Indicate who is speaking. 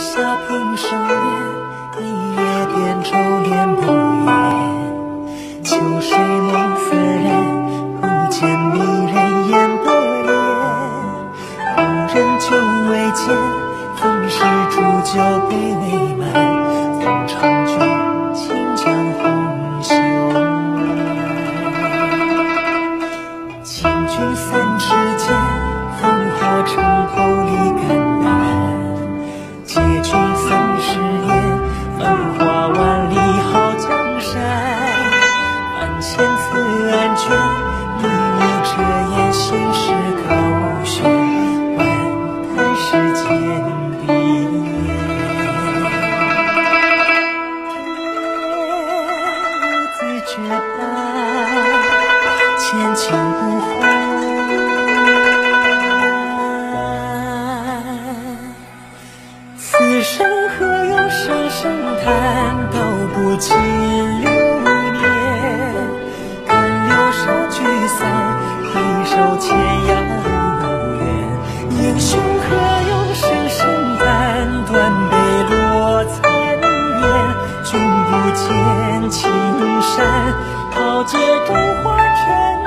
Speaker 1: 下平生缘，一叶扁舟连不厌。秋水梦似人，不见迷人眼的脸。故人久未见，总是煮酒杯内满，总长句清江红袖。请君三尺剑，万千字案卷，你我遮掩心事靠无轩，万叹世间的无自觉淡，千情不还。此生何用声声叹，道不一见青山，桃解中华春。